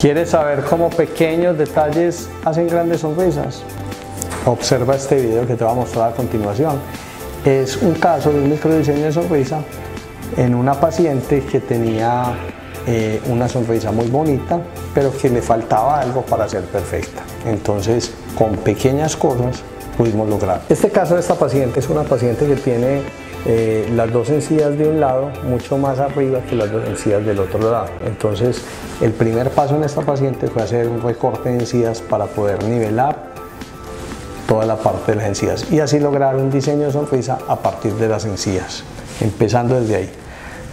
¿Quieres saber cómo pequeños detalles hacen grandes sonrisas? Observa este video que te voy a mostrar a continuación. Es un caso de un microdiseño de sonrisa en una paciente que tenía eh, una sonrisa muy bonita, pero que le faltaba algo para ser perfecta. Entonces, con pequeñas cosas pudimos lograr. Este caso de esta paciente es una paciente que tiene eh, las dos encías de un lado mucho más arriba que las dos encías del otro lado. Entonces, el primer paso en esta paciente fue hacer un recorte de encías para poder nivelar toda la parte de las encías y así lograr un diseño de sonrisa a partir de las encías, empezando desde ahí.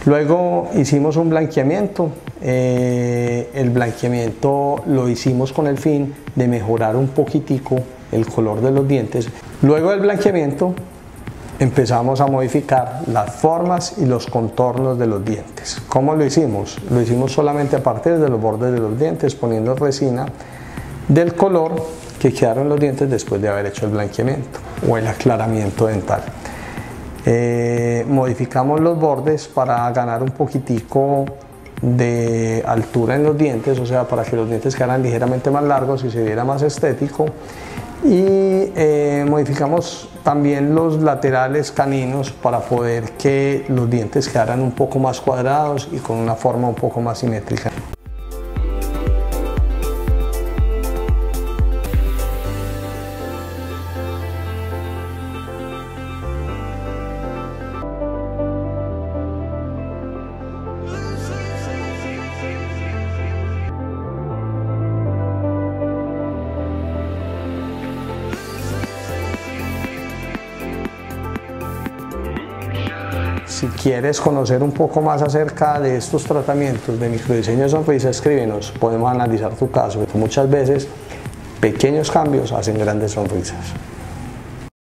Luego hicimos un blanqueamiento. Eh, el blanqueamiento lo hicimos con el fin de mejorar un poquitico el color de los dientes. Luego del blanqueamiento empezamos a modificar las formas y los contornos de los dientes. ¿Cómo lo hicimos? Lo hicimos solamente a partir de los bordes de los dientes, poniendo resina del color que quedaron los dientes después de haber hecho el blanqueamiento o el aclaramiento dental. Eh, modificamos los bordes para ganar un poquitico de altura en los dientes, o sea, para que los dientes quedaran ligeramente más largos y se viera más estético y eh, modificamos también los laterales caninos para poder que los dientes quedaran un poco más cuadrados y con una forma un poco más simétrica. Si quieres conocer un poco más acerca de estos tratamientos de microdiseño de sonrisa, escríbenos, podemos analizar tu caso. Muchas veces pequeños cambios hacen grandes sonrisas.